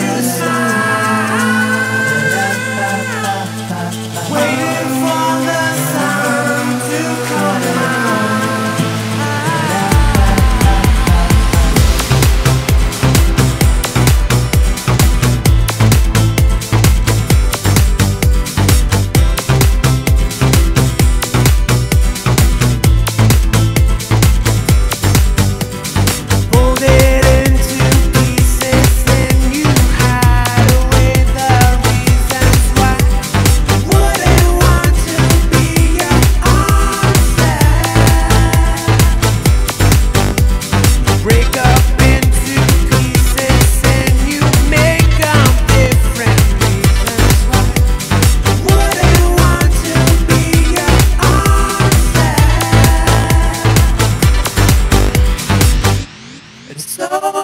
You. sign. Oh.